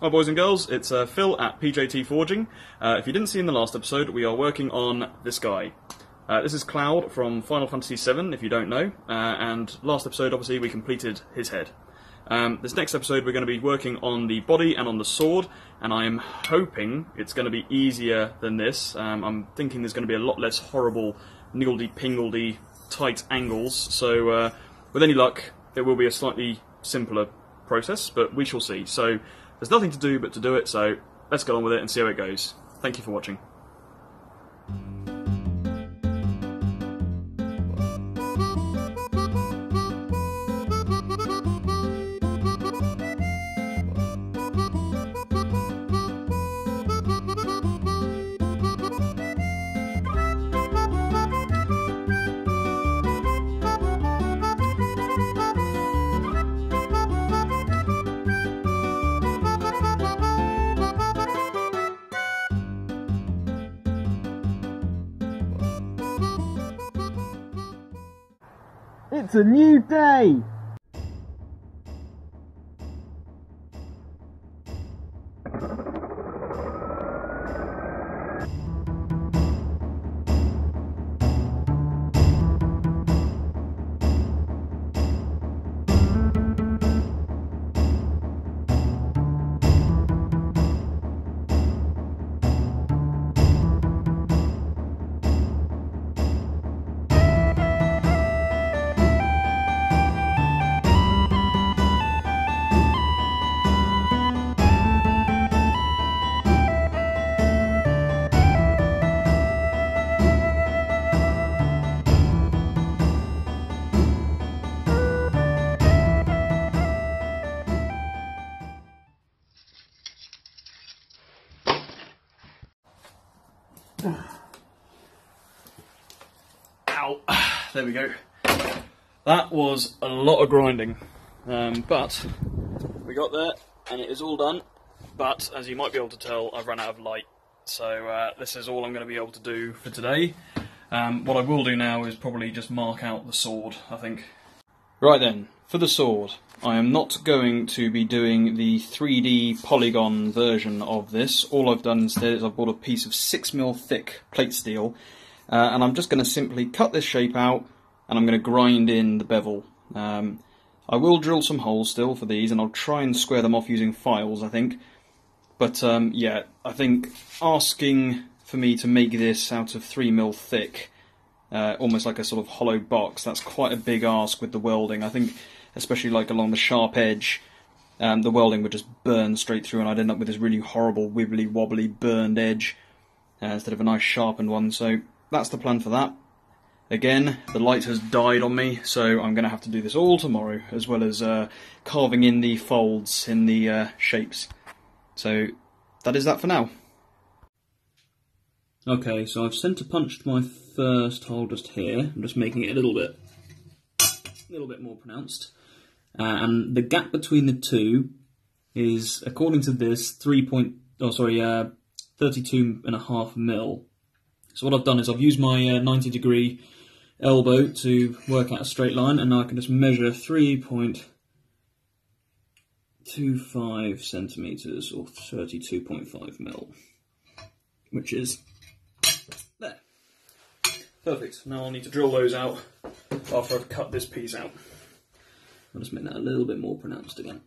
Hi, boys and girls. It's uh, Phil at PJT Forging. Uh, if you didn't see in the last episode, we are working on this guy. Uh, this is Cloud from Final Fantasy VII, if you don't know. Uh, and last episode, obviously, we completed his head. Um, this next episode, we're going to be working on the body and on the sword, and I am hoping it's going to be easier than this. Um, I'm thinking there's going to be a lot less horrible, niggledy pingledy, tight angles. So, uh, with any luck, it will be a slightly simpler process, but we shall see. So, there's nothing to do but to do it, so let's get on with it and see how it goes. Thank you for watching. It's a new day! There we go. That was a lot of grinding. Um, but we got there and it is all done. But as you might be able to tell, I've run out of light. So uh, this is all I'm going to be able to do for today. Um, what I will do now is probably just mark out the sword, I think. Right then, for the sword, I am not going to be doing the 3D polygon version of this. All I've done instead is I've bought a piece of 6mm thick plate steel uh, and I'm just going to simply cut this shape out and I'm going to grind in the bevel. Um, I will drill some holes still for these and I'll try and square them off using files I think. But um, yeah, I think asking for me to make this out of 3mm thick, uh, almost like a sort of hollow box, that's quite a big ask with the welding. I think especially like along the sharp edge, um, the welding would just burn straight through and I'd end up with this really horrible wibbly wobbly burned edge uh, instead of a nice sharpened one. So that's the plan for that. Again, the light has died on me, so I'm going to have to do this all tomorrow, as well as uh, carving in the folds in the uh, shapes. So that is that for now. Okay, so I've centre punched my first hole just here. I'm just making it a little bit, a little bit more pronounced, uh, and the gap between the two is, according to this, three point. Oh, sorry, uh, 32 and a half mil. So what I've done is I've used my uh, 90 degree elbow to work out a straight line and now I can just measure 3.25 centimetres or 32.5 mil, which is there. Perfect. Now I'll need to drill those out after I've cut this piece out. I'll just make that a little bit more pronounced again.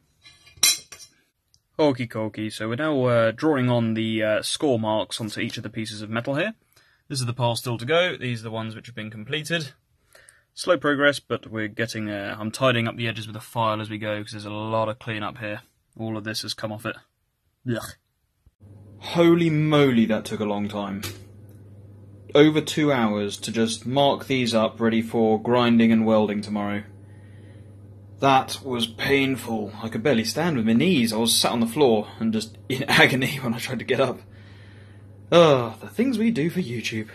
Okie dokie, so we're now uh, drawing on the uh, score marks onto each of the pieces of metal here. This is the pile still to go. These are the ones which have been completed. Slow progress, but we're getting there. I'm tidying up the edges with a file as we go because there's a lot of clean up here. All of this has come off it. Holy moly, that took a long time. Over two hours to just mark these up ready for grinding and welding tomorrow. That was painful. I could barely stand with my knees. I was sat on the floor and just in agony when I tried to get up. Ah, the things we do for YouTube.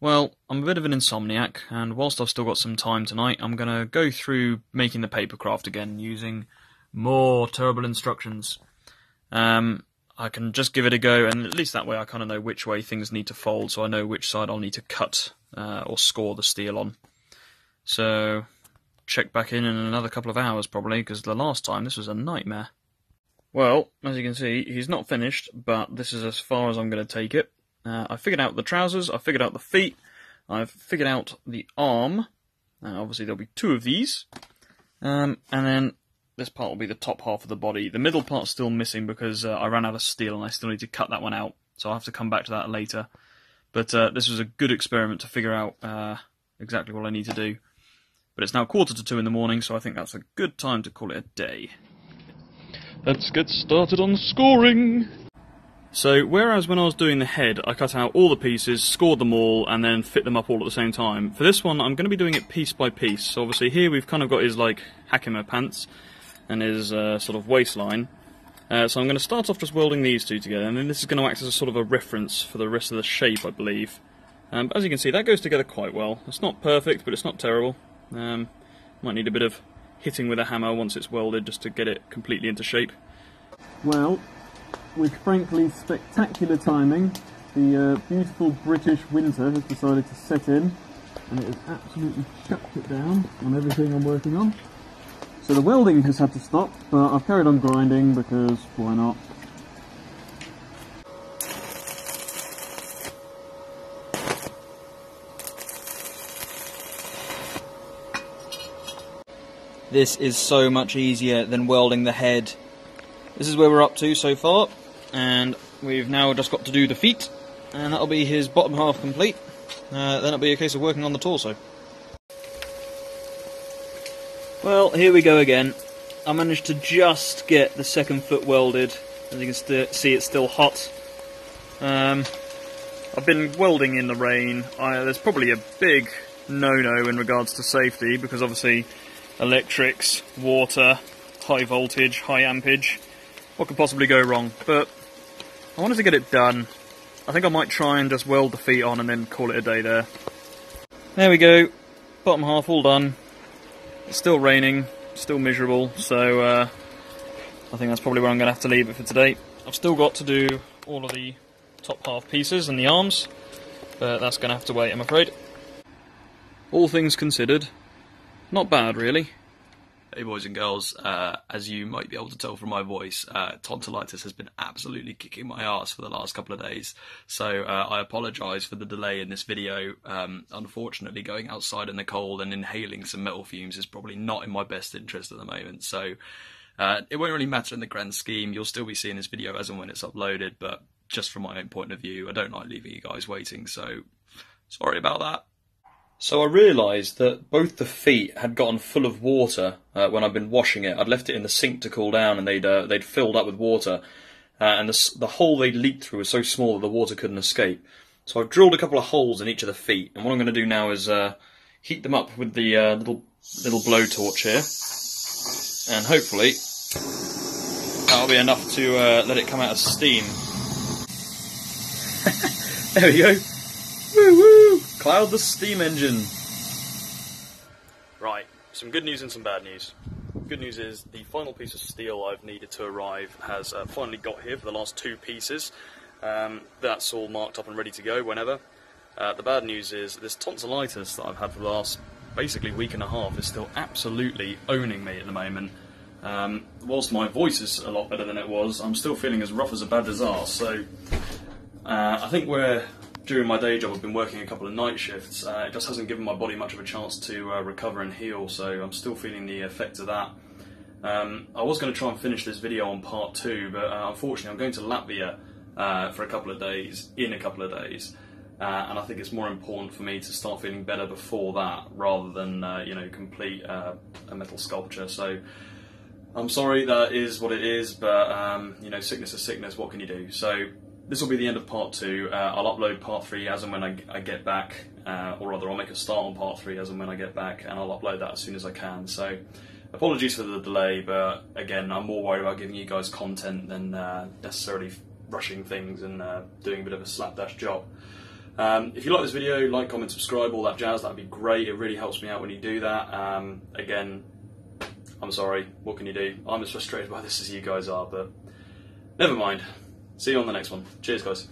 Well, I'm a bit of an insomniac, and whilst I've still got some time tonight, I'm going to go through making the papercraft again using more terrible instructions. Um, I can just give it a go, and at least that way I kind of know which way things need to fold, so I know which side I'll need to cut uh, or score the steel on. So, check back in in another couple of hours probably, because the last time this was a nightmare. Well, as you can see, he's not finished, but this is as far as I'm going to take it. Uh, I figured out the trousers, I figured out the feet, I've figured out the arm. Uh, obviously, there'll be two of these. Um, and then this part will be the top half of the body. The middle part's still missing because uh, I ran out of steel and I still need to cut that one out. So I'll have to come back to that later. But uh, this was a good experiment to figure out uh, exactly what I need to do. But it's now quarter to two in the morning, so I think that's a good time to call it a day. Let's get started on scoring! So, whereas when I was doing the head, I cut out all the pieces, scored them all, and then fit them up all at the same time, for this one I'm going to be doing it piece by piece. So obviously here we've kind of got his, like, Hakama pants and his uh, sort of waistline. Uh, so I'm going to start off just welding these two together, and then this is going to act as a sort of a reference for the rest of the shape, I believe. Um, but as you can see, that goes together quite well. It's not perfect, but it's not terrible. Um, might need a bit of hitting with a hammer once it's welded just to get it completely into shape. Well, with frankly spectacular timing, the uh, beautiful British winter has decided to set in and it has absolutely chucked it down on everything I'm working on. So the welding has had to stop, but I've carried on grinding because why not? This is so much easier than welding the head. This is where we're up to so far, and we've now just got to do the feet, and that'll be his bottom half complete. Uh, then it'll be a case of working on the torso. Well, here we go again. I managed to just get the second foot welded. As you can see, it's still hot. Um, I've been welding in the rain. I, there's probably a big no-no in regards to safety because obviously electrics, water, high voltage, high ampage. What could possibly go wrong? But I wanted to get it done. I think I might try and just weld the feet on and then call it a day there. There we go. Bottom half all done. It's still raining, still miserable, so uh, I think that's probably where I'm going to have to leave it for today. I've still got to do all of the top half pieces and the arms, but that's going to have to wait, I'm afraid. All things considered, not bad really. Hey, boys and girls, uh, as you might be able to tell from my voice, uh, tonsillitis has been absolutely kicking my ass for the last couple of days. So uh, I apologise for the delay in this video. Um, unfortunately, going outside in the cold and inhaling some metal fumes is probably not in my best interest at the moment. So uh, it won't really matter in the grand scheme. You'll still be seeing this video as and when it's uploaded, but just from my own point of view, I don't like leaving you guys waiting. So sorry about that. So I realised that both the feet had gotten full of water uh, when I'd been washing it. I'd left it in the sink to cool down, and they'd uh, they'd filled up with water, uh, and the the hole they'd leaked through was so small that the water couldn't escape. So I've drilled a couple of holes in each of the feet, and what I'm going to do now is uh, heat them up with the uh, little little blowtorch here, and hopefully that'll be enough to uh, let it come out as steam. there we go. Woo woo! Cloud the steam engine. Right, some good news and some bad news. Good news is the final piece of steel I've needed to arrive has uh, finally got here for the last two pieces. Um, that's all marked up and ready to go whenever. Uh, the bad news is this tonsillitis that I've had for the last basically week and a half is still absolutely owning me at the moment. Um, whilst my voice is a lot better than it was, I'm still feeling as rough as a bad disaster. So uh, I think we're during my day job, I've been working a couple of night shifts. Uh, it just hasn't given my body much of a chance to uh, recover and heal, so I'm still feeling the effects of that. Um, I was going to try and finish this video on part two, but uh, unfortunately, I'm going to Latvia uh, for a couple of days, in a couple of days. Uh, and I think it's more important for me to start feeling better before that, rather than uh, you know complete a metal sculpture. So I'm sorry that is what it is, but um, you know sickness is sickness. What can you do? So this will be the end of part two. Uh, I'll upload part three as and when I, I get back, uh, or rather, I'll make a start on part three as and when I get back, and I'll upload that as soon as I can. So, apologies for the delay, but again, I'm more worried about giving you guys content than uh, necessarily rushing things and uh, doing a bit of a slapdash job. Um, if you like this video, like, comment, subscribe, all that jazz, that'd be great. It really helps me out when you do that. Um, again, I'm sorry, what can you do? I'm as frustrated by this as you guys are, but never mind. See you on the next one. Cheers, guys.